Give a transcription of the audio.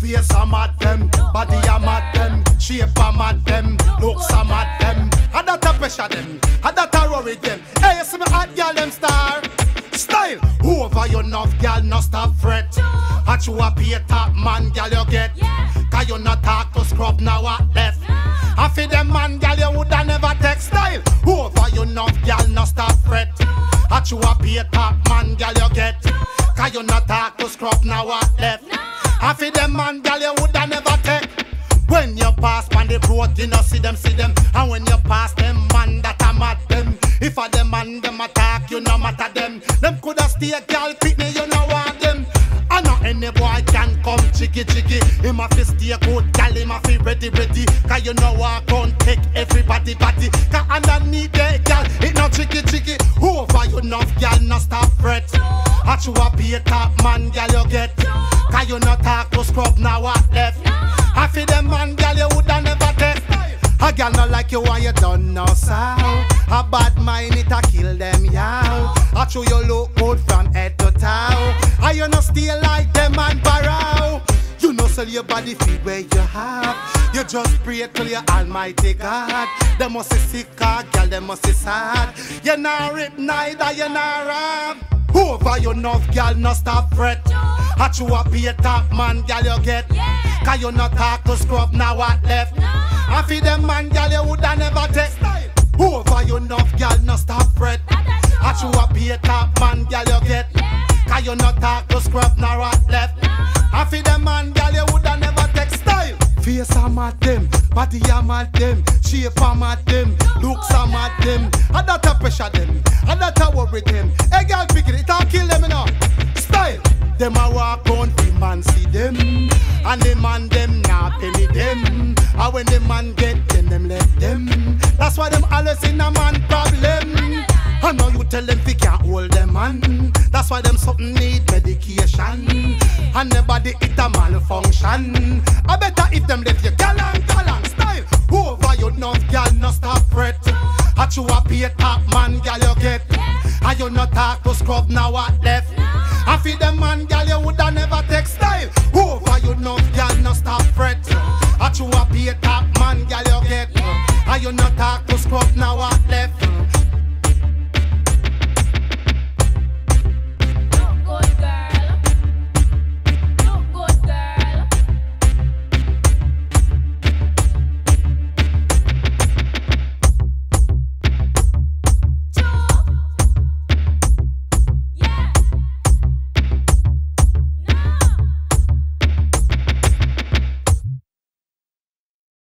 Face a mad them, body a mad them, shape a mad them, looks a mad them. I that a pressure them, I that a worry them. Hey, you see me hot girl them star. Style over your enough girl, no stop fret. At you a pay top man, girl you get. Cause you not talk to scrub now what left. I feel them man, girl you woulda never text style. Over your enough girl, no stop fret. At you a pay top man, girl you get. Cause you not talk to scrub now what left. I feel them man, girl you woulda never take. When you pass pan the road, you know see them, see them. And when you pass them man, that a mad them. If a them man them attack, you no matter them. Them coulda stay girl me, you know want them. I know any boy can come chicky chicky. Him a fi stay good, gal him a fi ready ready. Cause you know I can't take everybody body. Cause underneath the gal, it no chicky chicky. Over you enough gal, no stop fret. At you a be a top man, gal you get. Cause you not talk to scrub now what left. I feel them man, gal you woulda never take. A gal not like you and you done no sound. A bad mind it a kill them yow. I show you look good from head to toe. And you no stay like them and borrow. You know sell your body feed where you have. You just pray to your almighty God. They must be sick, girl, they must be sad. You not rip neither, you not rob. Over you enough, girl, no stop fret. At you up be a top man, girl, you get. Cause you not talk to scrub, now what left? I feel them man, girl, you woulda never take. Over you enough, girl, no stop fret. At you up be a top man, girl, you get. Cause you not talk to scrub, now body a mad them, shape a mad them, looks a mad them. And that a pressure them, and that a worry them. Hey girl, pick it, it a kill them, know. Style. Them a walk on, the man see them, and the man them nah penny them. And when the man get them, them let them. That's why them always in a man problem. I know you tell them they can't hold them man. That's why them something need medication. And nobody it a malfunction. I better if them let you galang I you a paid top man, gal you get. I you not talk to scrub now at left. I feel them man, gal you woulda never take style. Who for you know, gal no stop fret. I you a paid top man, gal you get. I you not talk